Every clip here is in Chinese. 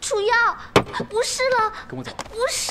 楚耀，不是了，跟我走。不是。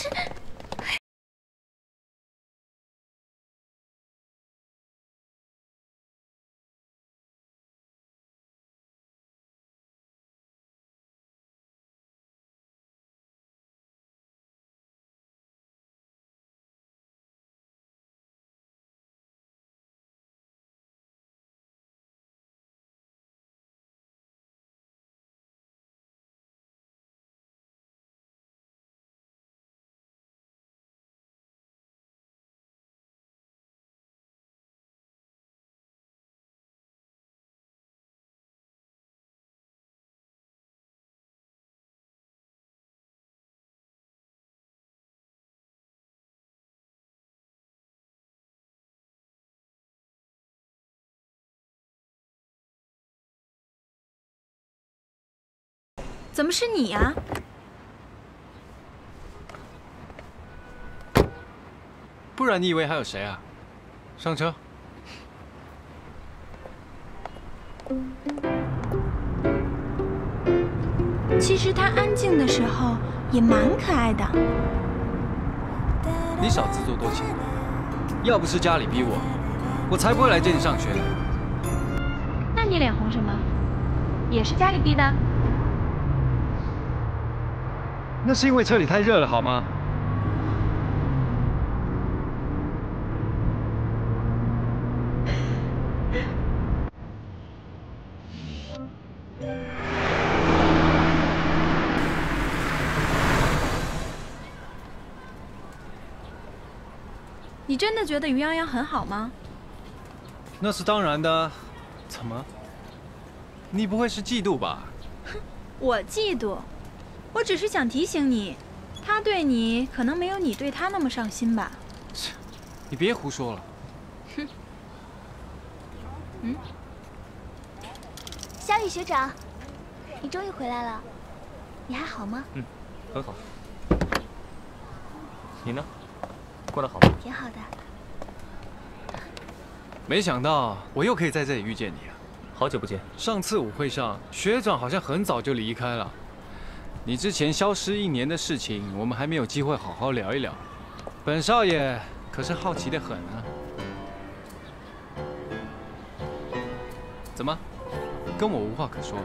怎么是你呀、不然你以为还有谁啊？上车。其实他安静的时候也蛮可爱的。你少自作多情。要不是家里逼我，我才不会来接你上学。那你脸红什么？也是家里逼的？那是因为车里太热了，好吗？你真的觉得于洋洋很好吗？那是当然的。怎么？你不会是嫉妒吧？我嫉妒，我只是想提醒你，他对你可能没有你对他那么上心吧。你别胡说了。哼。嗯小雨学长，你终于回来了，你还好吗？嗯，很好。你呢？过得好吗？挺好的。没想到我又可以在这里遇见你啊！好久不见。上次舞会上，学长好像很早就离开了。你之前消失一年的事情，我们还没有机会好好聊一聊。本少爷可是好奇的很啊。怎么，跟我无话可说？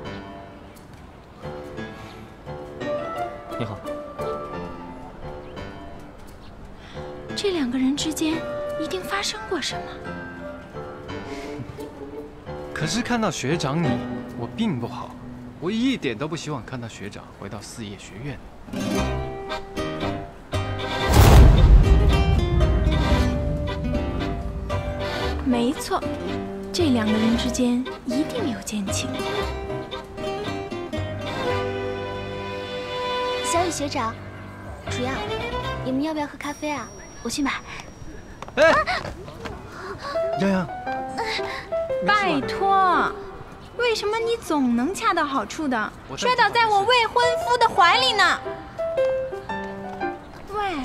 你好。这两个人之间一定发生过什么。可是看到学长你，我并不好。我一点都不希望看到学长回到四叶学院。没错，这两个人之间一定有奸情。小雨学长，楚阳，你们要不要喝咖啡啊？我去买。哎，洋洋，拜托，为什么你总能恰到好处的摔倒在我未婚夫的怀里呢？喂，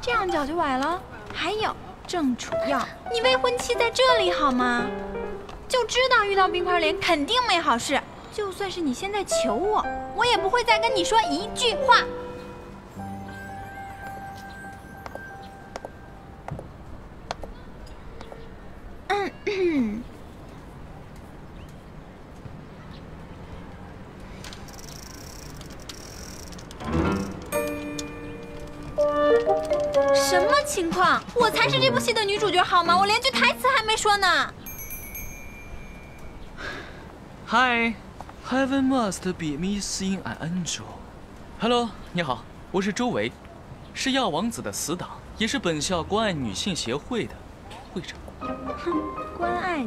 这样脚就崴了。还有郑楚耀，你未婚妻在这里好吗？就知道遇到冰块脸肯定没好事。就算是你现在求我，我也不会再跟你说一句话。嗯。情况？我才是这部戏的女主角好吗？我连句台词还没说呢。Hi, heaven must be missing an angel. Hello，你好，我是周维，是药王子的死党，也是本校关爱女性协会的会长。哼关爱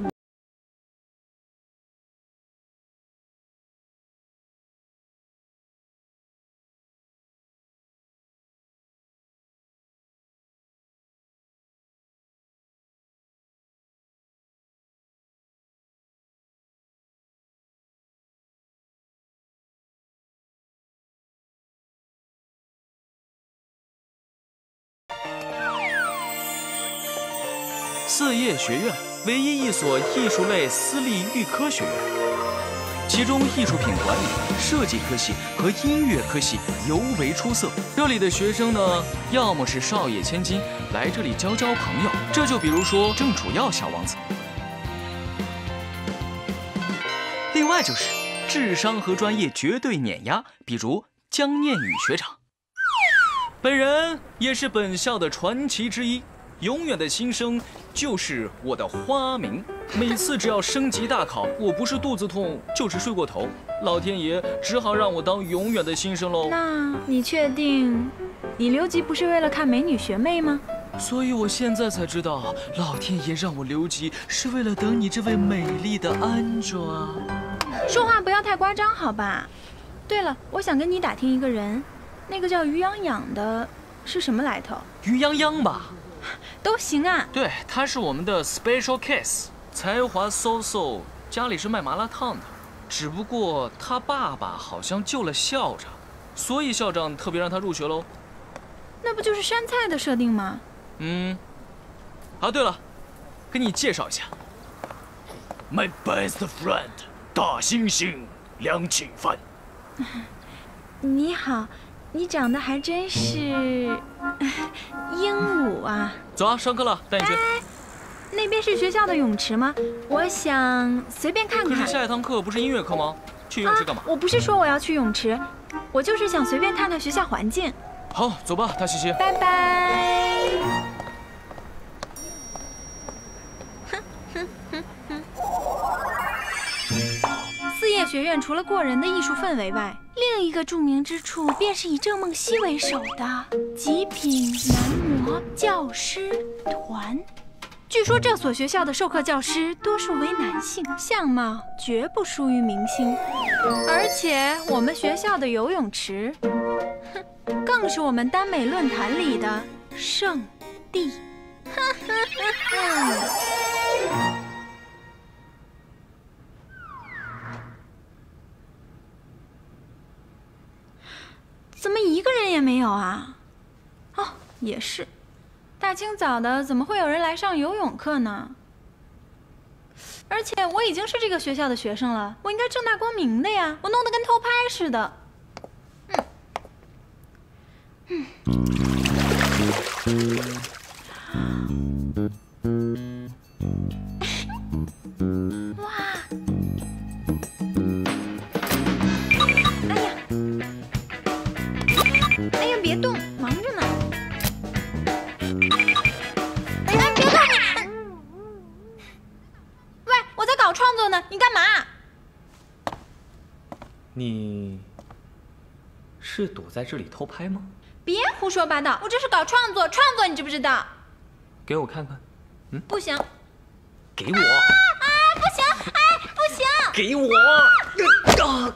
四叶学院唯一一所艺术类私立预科学院，其中艺术品管理、设计科系和音乐科系尤为出色。这里的学生呢，要么是少爷千金，来这里交交朋友，这就比如说郑楚耀小王子；另外就是智商和专业绝对碾压，比如江念宇学长。本人也是本校的传奇之一，永远的新生就是我的花名。每次只要升级大考，我不是肚子痛就是睡过头，老天爷只好让我当永远的新生喽。那你确定，你留级不是为了看美女学妹吗？所以我现在才知道，老天爷让我留级是为了等你这位美丽的安卓。说话不要太夸张，好吧？对了，我想跟你打听一个人。那个叫于洋洋的，是什么来头？于洋洋吧，都行啊。对，他是我们的 special case，才华 so so，家里是卖麻辣烫的，只不过他爸爸好像救了校长，所以校长特别让他入学喽。那不就是山菜的设定吗？嗯。啊，对了，给你介绍一下，my best friend，大猩猩梁启帆。你好。你长得还真是 鹦鹉啊！走啊，上课了，带你去。那边是学校的泳池吗？我想随便看看。可是下一堂课不是音乐课吗？去泳池干嘛？我不是说我要去泳池，我就是想随便看看学校环境。好，走吧，大西西。拜拜。学院除了过人的艺术氛围外，另一个著名之处，便是以郑梦溪为首的极品男模教师团。据说这所学校的授课教师多数为男性，相貌绝不输于明星。而且我们学校的游泳池，哼，更是我们耽美论坛里的圣地。怎么一个人也没有啊？哦，也是，大清早的怎么会有人来上游泳课呢？而且我已经是这个学校的学生了，我应该正大光明的呀，我弄得跟偷拍似的。嗯，是躲在这里偷拍吗？别胡说八道，我这是搞创作，创作你知不知道？给我看看。嗯，不行。给我。啊，不行！哎，不行！给我。啊！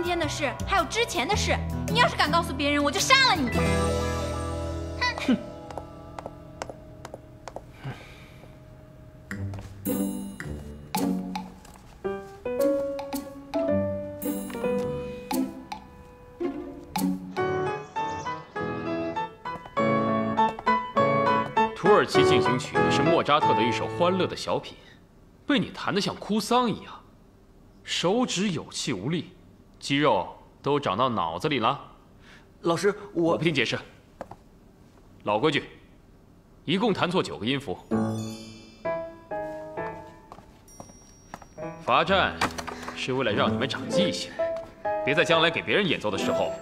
今天的事还有之前的事，你要是敢告诉别人，我就杀了你。《哼土耳其进行曲》是莫扎特的一首欢乐的小品，被你弹得像哭丧一样，手指有气无力，肌肉都长到脑子里了，老师，我不听解释。老规矩，一共弹错九个音符，罚站是为了让你们长记性，别在将来给别人演奏的时候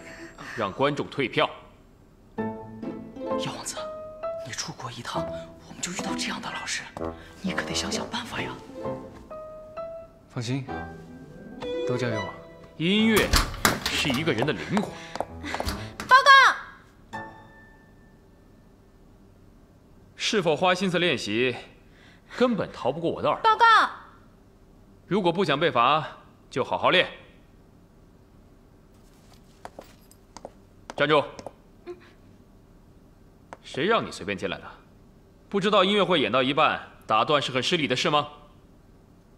让观众退票。幺王子，你出国一趟，我们就遇到这样的老师，你可得想想办法呀。放心，都交给我。音乐是一个人的灵魂。报告。是否花心思练习，根本逃不过我的耳。报告。如果不想被罚，就好好练。站住！谁让你随便进来的？不知道音乐会演到一半打断是很失礼的事吗？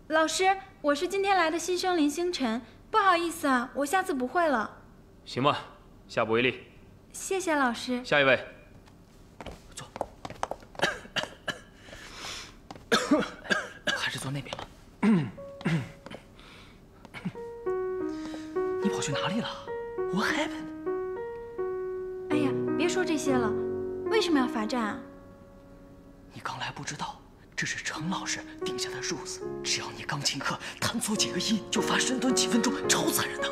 老师，我是今天来的新生林星辰，不好意思啊，我下次不会了。行吧，下不为例。谢谢老师。下一位。坐。还是坐那边吧。你跑去哪里了？What happened？哎呀，别说这些了，为什么要罚站啊？你刚来不知道，这是程老师定下的 rules，只要你钢琴课弹错几个音，就罚深蹲几分钟，超残忍的。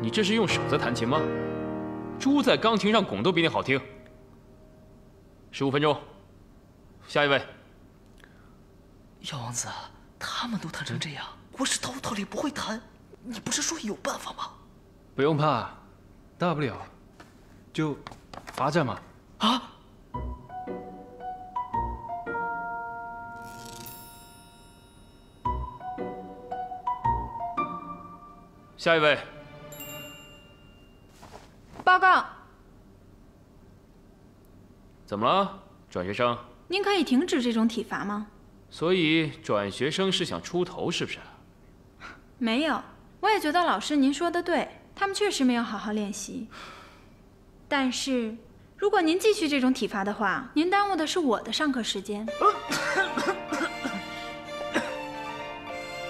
你这是用手在弹琴吗？猪在钢琴上拱都比你好听。十五分钟。下一位。药王子，他们都弹成这样，我是头头里不会弹。你不是说有办法吗？不用怕，大不了就罚站嘛。啊！下一位。报告。怎么了，转学生？您可以停止这种体罚吗？所以转学生是想出头，是不是？没有，我也觉得老师您说的对，他们确实没有好好练习。但是，如果您继续这种体罚的话，您耽误的是我的上课时间。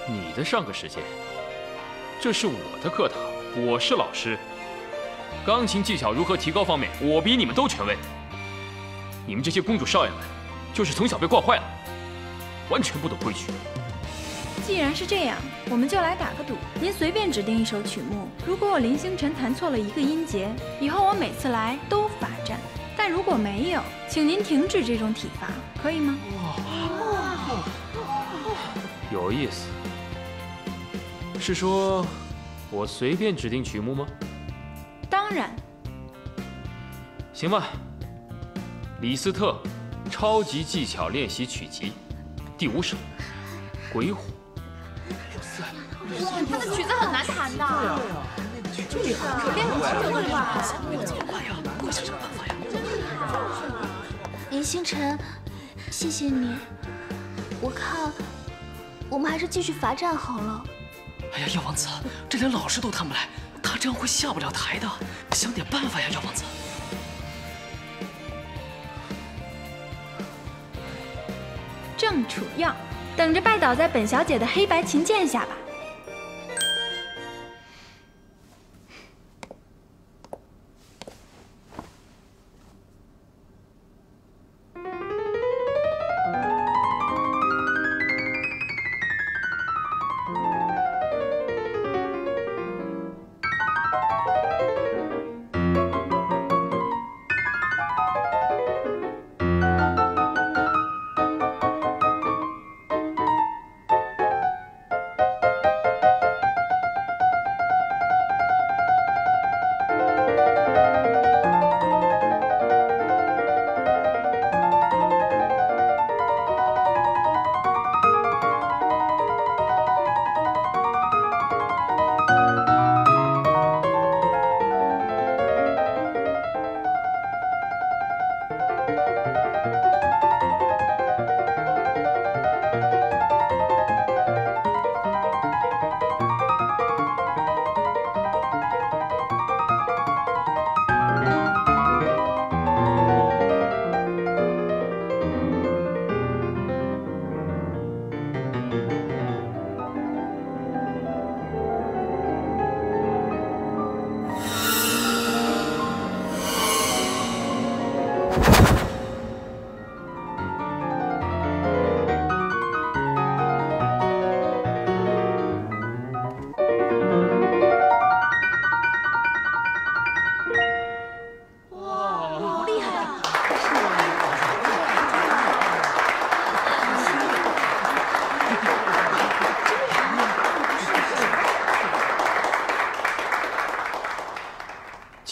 你的上课时间？这是我的课堂，我是老师。钢琴技巧如何提高方面，我比你们都权威。你们这些公主少爷们，就是从小被惯坏了，完全不懂规矩。既然是这样，我们就来打个赌。您随便指定一首曲目，如果我林星辰弹错了一个音节，以后我每次来都罚站。但如果没有，请您停止这种体罚，可以吗？有意思。是说，我随便指定曲目吗？当然。行吧。李斯特超级技巧练习曲集，第五首《鬼火》。哇，他的曲子很难弹的。对呀，练很久了吧？快呀，快想想办法呀！林星辰，谢谢你。我看，我们还是继续罚站好了。哎呀，药王子，这连老师都谈不来，他这样会下不了台的。想点办法呀，药王子。郑楚耀，等着拜倒在本小姐的黑白琴剑下吧。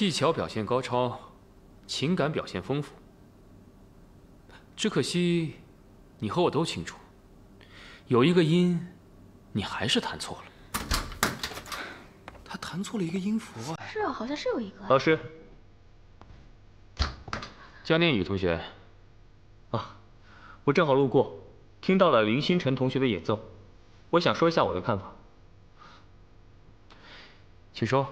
技巧表现高超，情感表现丰富。只可惜，你和我都清楚，有一个音，你还是弹错了。他弹错了一个音符啊！是啊，好像是有一个。老师，江念宇同学，啊，我正好路过，听到了林星辰同学的演奏，我想说一下我的看法。请说。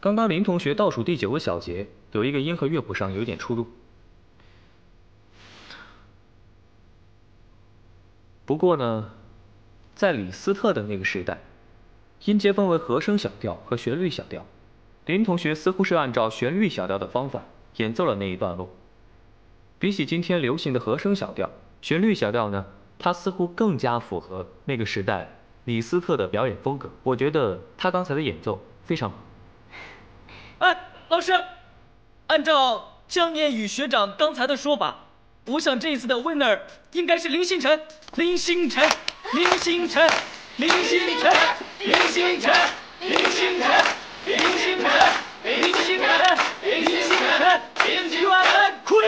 刚刚林同学倒数第九个小节有一个音和乐谱上有一点出入。不过呢，在李斯特的那个时代，音阶分为和声小调和旋律小调。林同学似乎是按照旋律小调的方法演奏了那一段落。比起今天流行的和声小调，旋律小调呢，它似乎更加符合那个时代李斯特的表演风格。我觉得他刚才的演奏非常好。哎，老师，按照江念宇学长刚才的说法。我想这一次的 winner 应该是林星辰，林星辰，林星辰，林星辰，林星辰，林星辰，林星辰，林星辰，林星辰，袁奎。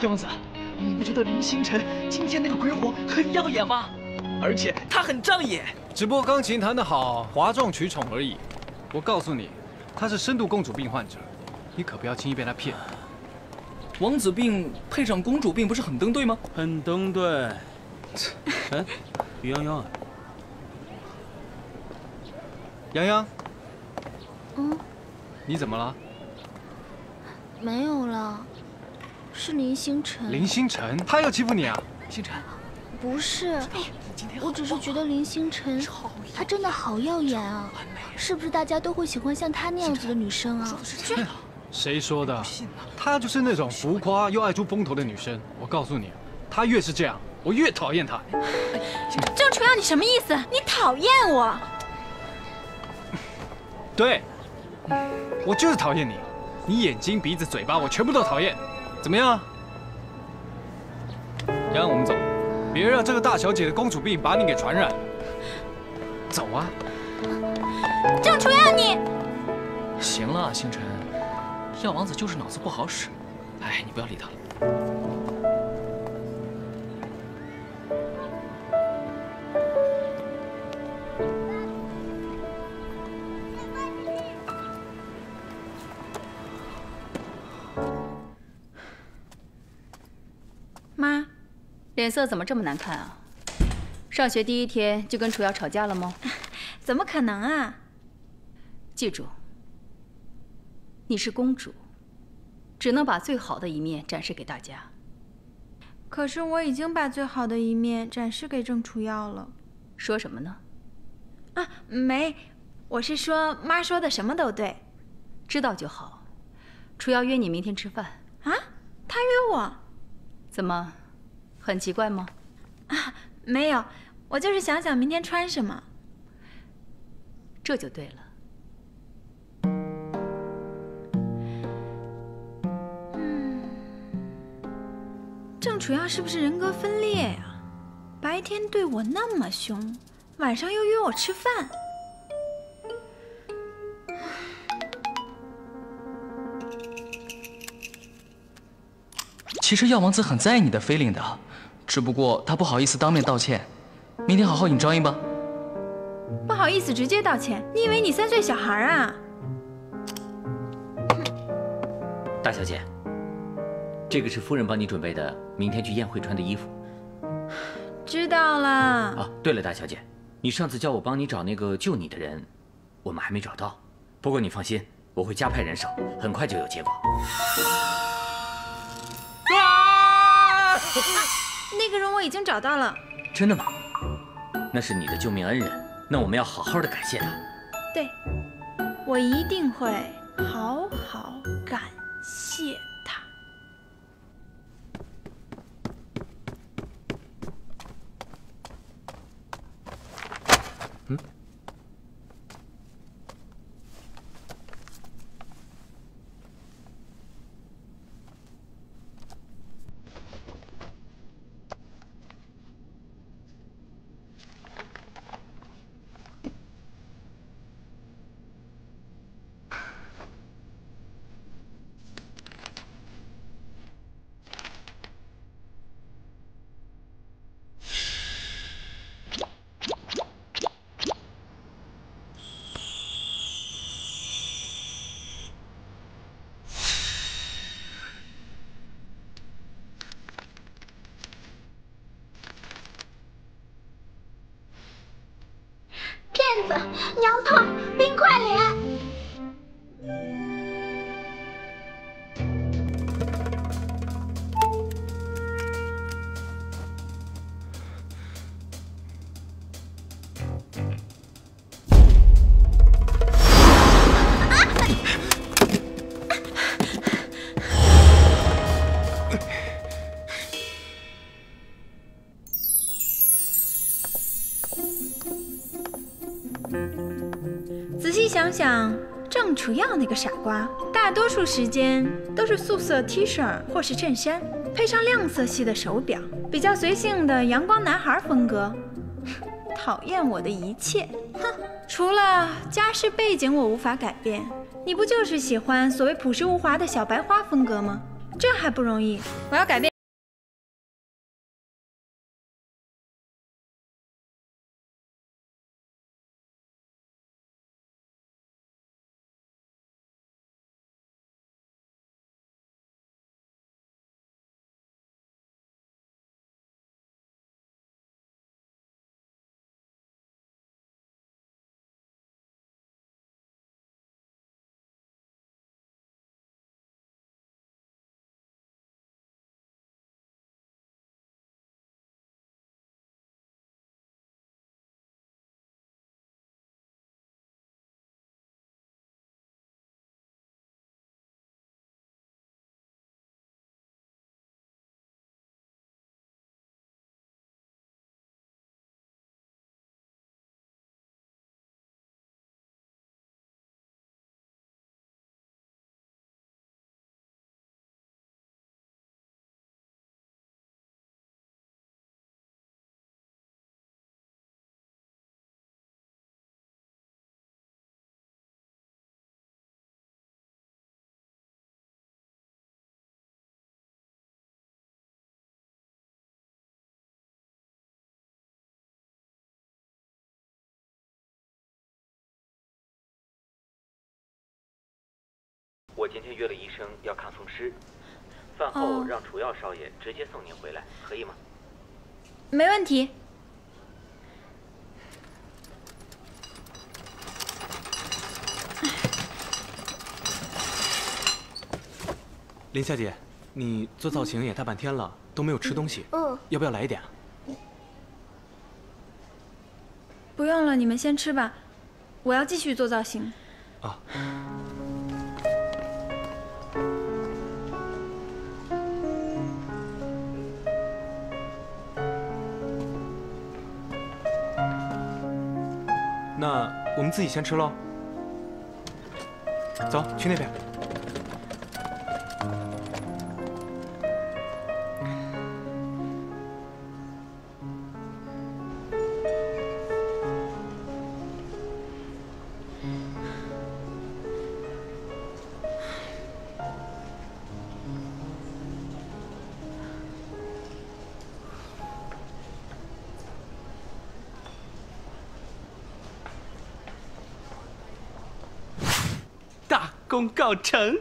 叶王子，你不觉得林星辰今天那个鬼火很耀眼吗？而且他很仗义。只不过钢琴弹得好，哗众取宠而已。我告诉你，他是深度公主病患者，你可不要轻易被他骗。王子病配上公主病，不是很登对吗？很登对。哎，于洋洋，洋洋，嗯，你怎么了？没有了，是林星辰。林星辰，他要欺负你啊？星辰，不是。我只是觉得林星辰，他真的好耀眼啊！是不是大家都会喜欢像她那样子的女生啊？谁说的？她就是那种浮夸又爱出风头的女生。我告诉你，她越是这样，我越讨厌她。郑楚耀，你什么意思？你讨厌我？对，我就是讨厌你。你眼睛、鼻子、嘴巴，我全部都讨厌。怎么样？杨，我们走。别让这个大小姐的公主病把你给传染了。走啊！郑楚耀，你行了，星辰，药王子就是脑子不好使。哎，你不要理他了。脸色怎么这么难看啊？上学第一天就跟楚瑶吵架了吗？怎么可能啊！记住，你是公主，只能把最好的一面展示给大家。可是我已经把最好的一面展示给郑楚瑶了。说什么呢？啊，没，我是说妈说的什么都对。知道就好。楚瑶约你明天吃饭。啊？他约我？怎么？很奇怪吗？啊，没有，我就是想想明天穿什么。这就对了。嗯，郑楚耀是不是人格分裂呀？白天对我那么凶，晚上又约我吃饭。其实药王子很在意你的 feeling 的。只不过他不好意思当面道歉，明天好好 enjoy 吧。不好意思直接道歉？你以为你三岁小孩啊？大小姐，这个是夫人帮你准备的，明天去宴会穿的衣服。知道了。啊，对了，大小姐，你上次叫我帮你找那个救你的人，我们还没找到。不过你放心，我会加派人手，很快就有结果。那个人我已经找到了，真的吗？那是你的救命恩人，那我们要好好的感谢他。对，我一定会好好感谢他。嗯。娘炮、冰块脸。那个傻瓜，大多数时间都是素色 T 恤或是衬衫，配上亮色系的手表，比较随性的阳光男孩风格。讨厌我的一切，哼！除了家世背景我无法改变，你不就是喜欢所谓朴实无华的小白花风格吗？这还不容易，我要改变。我今天约了医生要看风湿，饭后让楚耀少爷直接送您回来，可以吗？没问题。林小姐，你做造型也大半天了，都没有吃东西，嗯，要不要来一点？不用了，你们先吃吧，我要继续做造型。啊。那我们自己先吃喽。走，去那边。功告成。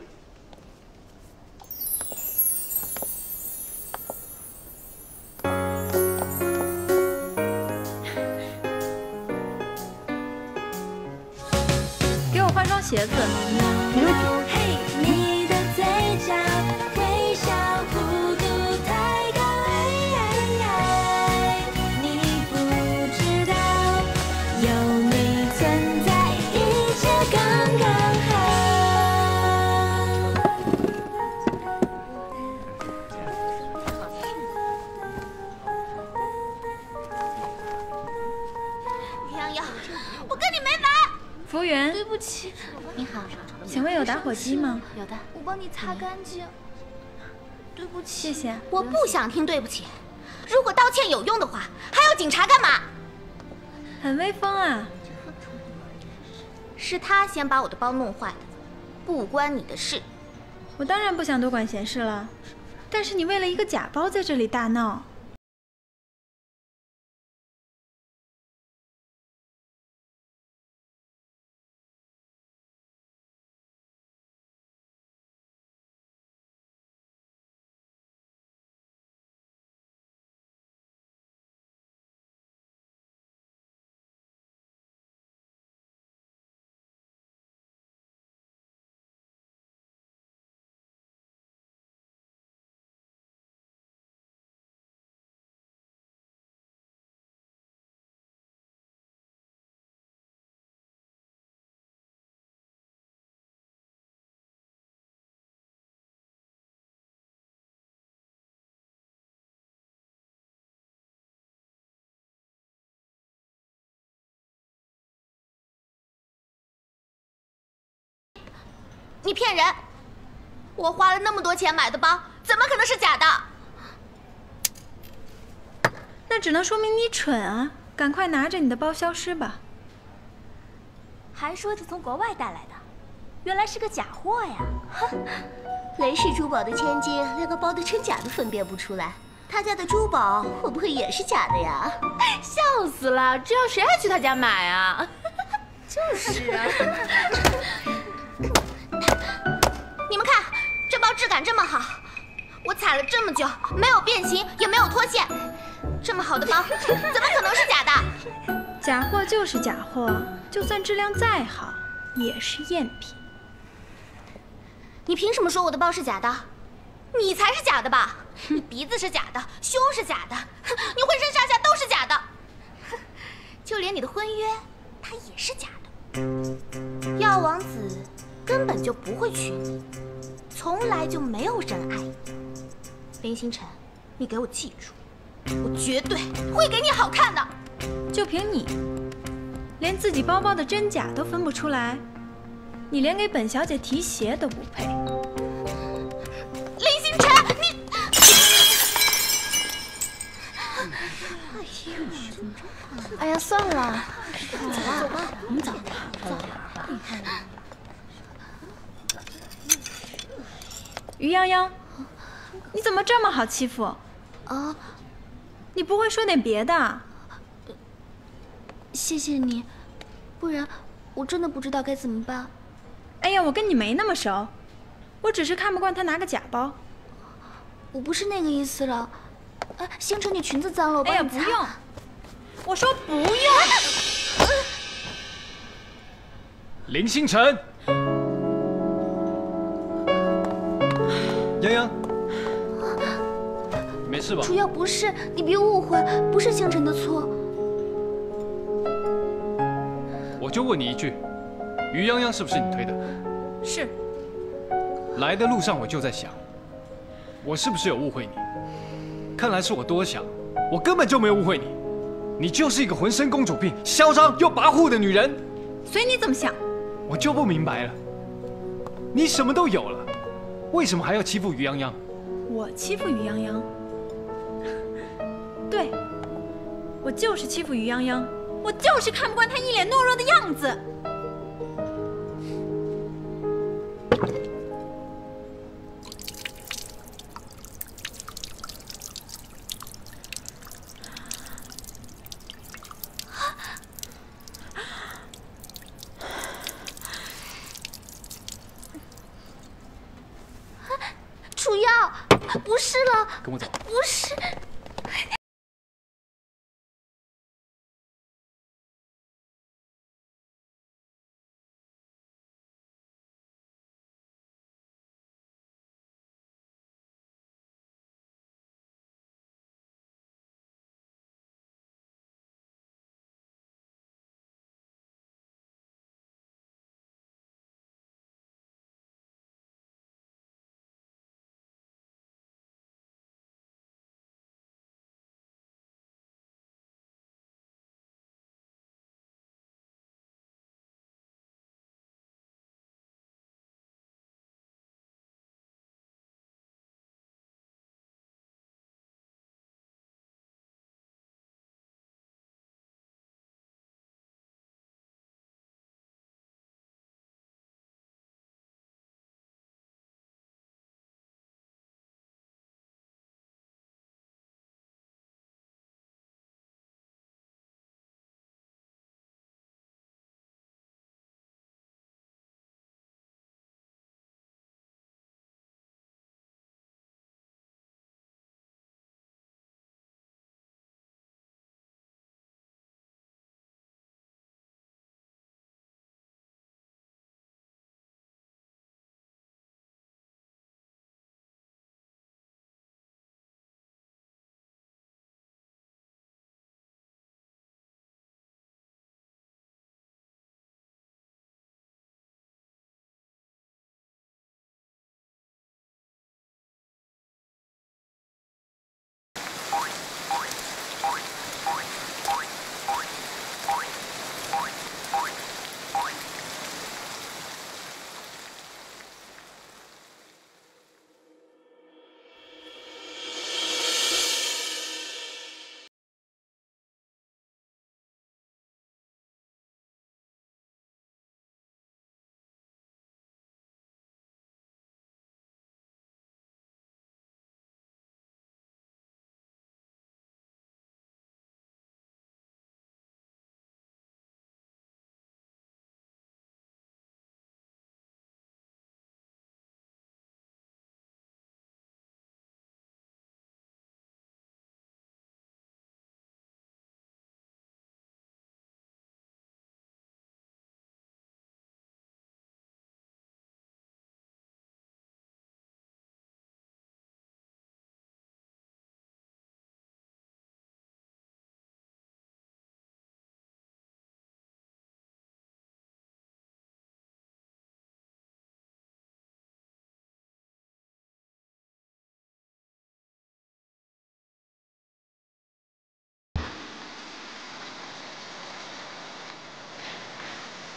打火机吗？有的，我帮你擦干净。对不起，谢谢。我不想听对不起。如果道歉有用的话，还要警察干嘛？很威风啊！是他先把我的包弄坏的，不关你的事。我当然不想多管闲事了，但是你为了一个假包在这里大闹，你骗人！我花了那么多钱买的包，怎么可能是假的？那只能说明你蠢啊！赶快拿着你的包消失吧。还说是从国外带来的，原来是个假货呀！哼，雷氏珠宝的千金连个包的真假都分辨不出来，他家的珠宝会不会也是假的呀？笑死了！这样谁还去他家买啊？就是啊。感这么好，我踩了这么久，没有变形，也没有脱线，这么好的包，怎么可能是假的？假货就是假货，就算质量再好，也是赝品。你凭什么说我的包是假的？你才是假的吧？你鼻子是假的，胸是假的，你浑身上下都是假的，就连你的婚约，它也是假的。药王子根本就不会娶你，从来就没有人爱你。林星辰，你给我记住，我绝对会给你好看的。就凭你，连自己包包的真假都分不出来，你连给本小姐提鞋都不配。林星辰，你……哎呀，算了，走吧，走吧，我们走，走。于泱泱，你怎么这么好欺负？啊？你不会说点别的？谢谢你，不然我真的不知道该怎么办。哎呀，我跟你没那么熟，我只是看不惯他拿个假包。我不是那个意思了。哎，星辰，你裙子脏了，我帮哎呀，不用，我说不用。林星辰，洋洋，你没事吧？主要不是你别误会，不是星辰的错。我就问你一句，于泱泱是不是你推的？是。来的路上我就在想，我是不是有误会你？看来是我多想，我根本就没有误会你，你就是一个浑身公主病、嚣张又跋扈的女人。随你怎么想。我就不明白了，你什么都有了，为什么还要欺负于泱泱？我欺负于泱泱？对，我就是欺负于泱泱，我就是看不惯他一脸懦弱的样子。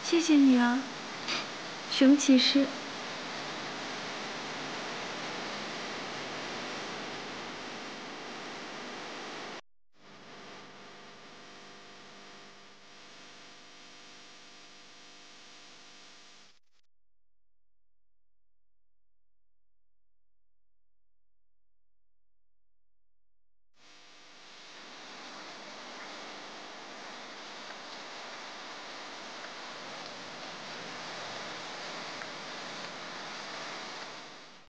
谢谢你啊，熊骑士。